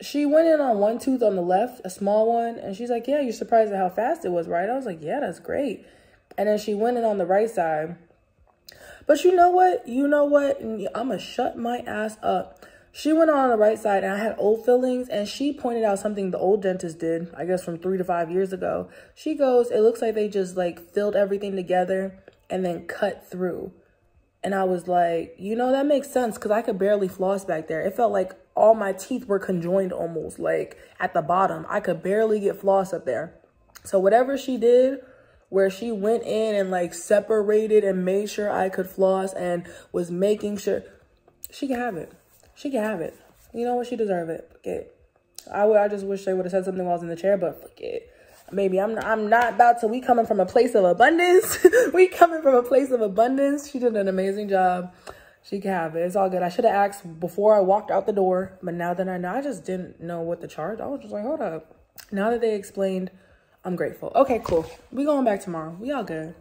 she went in on one tooth on the left, a small one, and she's like, Yeah, you're surprised at how fast it was, right? I was like, Yeah, that's great. And then she went in on the right side. But you know what? You know what? I'm going to shut my ass up. She went on the right side and I had old fillings and she pointed out something the old dentist did, I guess from three to five years ago. She goes, it looks like they just like filled everything together and then cut through. And I was like, you know, that makes sense because I could barely floss back there. It felt like all my teeth were conjoined almost like at the bottom. I could barely get floss up there. So whatever she did, where she went in and like separated and made sure I could floss and was making sure she can have it. She can have it. You know what? She deserve it. Forget. I would. I just wish they would have said something while I was in the chair, but forget. Maybe I'm. Not, I'm not about to. We coming from a place of abundance. we coming from a place of abundance. She did an amazing job. She can have it. It's all good. I should have asked before I walked out the door, but now that I know, I just didn't know what to charge. I was just like, hold up. Now that they explained, I'm grateful. Okay, cool. We going back tomorrow. We all good.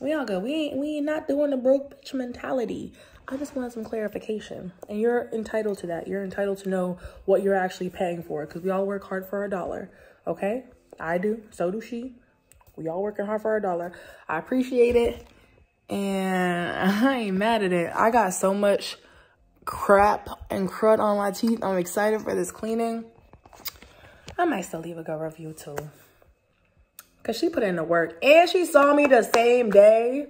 We all good. We ain't. We ain't not doing the broke bitch mentality. I just want some clarification. And you're entitled to that. You're entitled to know what you're actually paying for because we all work hard for a dollar. Okay? I do. So do she. We all working hard for a dollar. I appreciate it. And I ain't mad at it. I got so much crap and crud on my teeth. I'm excited for this cleaning. I might still leave a good review too. Because she put in the work. And she saw me the same day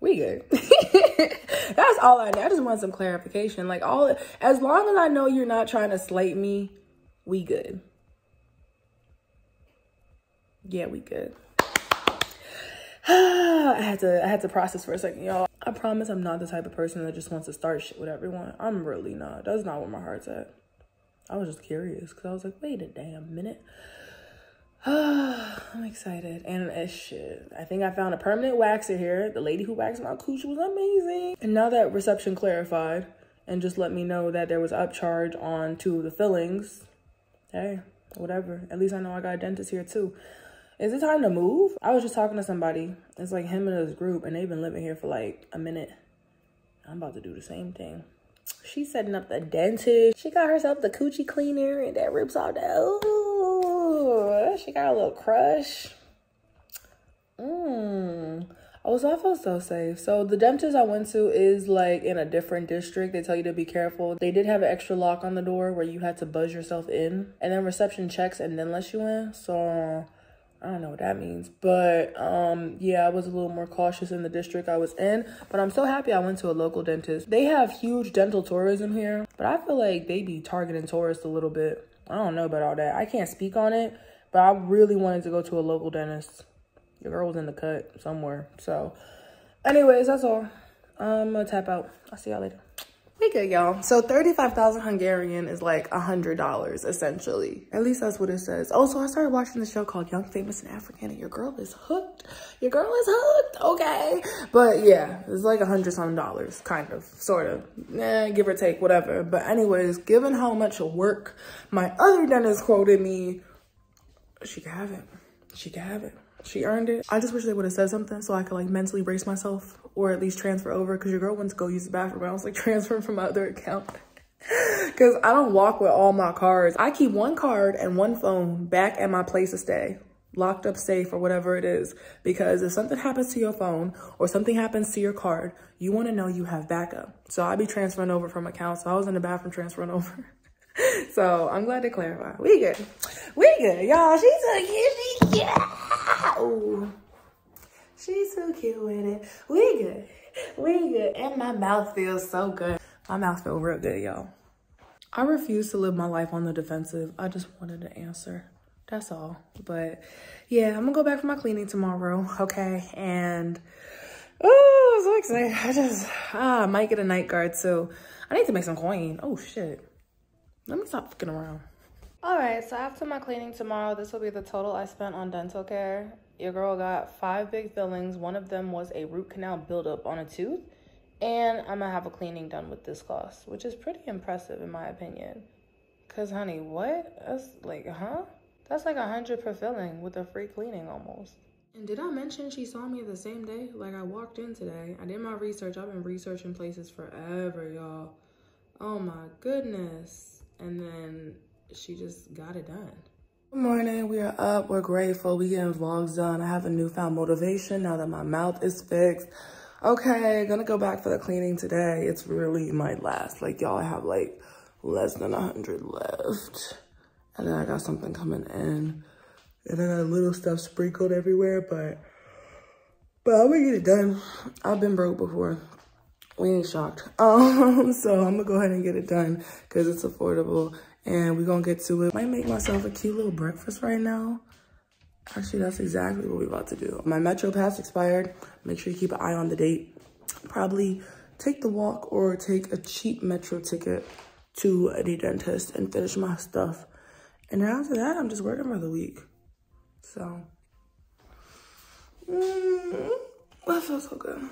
we good. That's all I need. I just want some clarification. Like all as long as I know you're not trying to slate me, we good. Yeah, we good. I had to I had to process for a second, y'all. I promise I'm not the type of person that just wants to start shit with everyone. I'm really not. That's not where my heart's at. I was just curious because I was like, wait a damn minute. I'm excited. And uh, shit, I think I found a permanent waxer here. The lady who waxed my cooch was amazing. And now that reception clarified and just let me know that there was upcharge on two of the fillings, hey, whatever. At least I know I got a dentist here too. Is it time to move? I was just talking to somebody. It's like him and his group, and they've been living here for like a minute. I'm about to do the same thing. She's setting up the dentist. She got herself the coochie cleaner and that rips all that. Ooh, she got a little crush. Mmm. Oh, so I feel so safe. So the dentist I went to is like in a different district. They tell you to be careful. They did have an extra lock on the door where you had to buzz yourself in. And then reception checks and then lets you in. So I don't know what that means, but um, yeah, I was a little more cautious in the district I was in. But I'm so happy I went to a local dentist. They have huge dental tourism here, but I feel like they be targeting tourists a little bit. I don't know about all that. I can't speak on it, but I really wanted to go to a local dentist. Your girl was in the cut somewhere. So, anyways, that's all. I'm gonna tap out. I'll see y'all later. We good, y'all. So 35,000 Hungarian is like a $100 essentially. At least that's what it says. Also, I started watching the show called Young, Famous, and African and your girl is hooked. Your girl is hooked, okay. But yeah, it's like a hundred something dollars, kind of, sort of. Eh, give or take, whatever. But anyways, given how much work my other dentist quoted me, she can have it. She can have it. She earned it. I just wish they would have said something so I could like mentally brace myself or at least transfer over because your girl went to go use the bathroom. I was like transferring from my other account. Because I don't walk with all my cards. I keep one card and one phone back at my place to stay locked up safe or whatever it is. Because if something happens to your phone or something happens to your card you want to know you have backup. So i'll be transferring over from accounts. So i was in the bathroom transferring over. So i'm glad to clarify. We good. We good y'all. She's cute she yeah. Ooh. She's so cute with it. We good. We good. And my mouth feels so good. My mouth feels real good, y'all. I refuse to live my life on the defensive. I just wanted to answer. That's all. But yeah, I'm gonna go back for my cleaning tomorrow, okay? And oh, I'm so excited. I just ah, I might get a night guard so I need to make some coin. Oh shit. Let me stop fucking around. All right, so after my cleaning tomorrow, this will be the total I spent on dental care. Your girl got five big fillings. One of them was a root canal buildup on a tooth. And I'm gonna have a cleaning done with this cost, which is pretty impressive in my opinion. Cause honey, what? That's like, huh? That's like a hundred per filling with a free cleaning almost. And did I mention she saw me the same day? Like I walked in today. I did my research. I've been researching places forever, y'all. Oh my goodness. and then she just got it done. Good morning, we are up, we're grateful, we getting vlogs done. I have a newfound motivation now that my mouth is fixed. Okay, gonna go back for the cleaning today. It's really my last, like y'all I have like less than a 100 left. And then I got something coming in. And I got little stuff sprinkled everywhere, but but I'm gonna get it done. I've been broke before. We ain't shocked. Um, so I'm gonna go ahead and get it done because it's affordable and we're gonna get to it. Might make myself a cute little breakfast right now. Actually, that's exactly what we're about to do. My Metro Pass expired. Make sure you keep an eye on the date. Probably take the walk or take a cheap Metro ticket to the dentist and finish my stuff. And after that, I'm just working for the week. So, mm, that feels so good.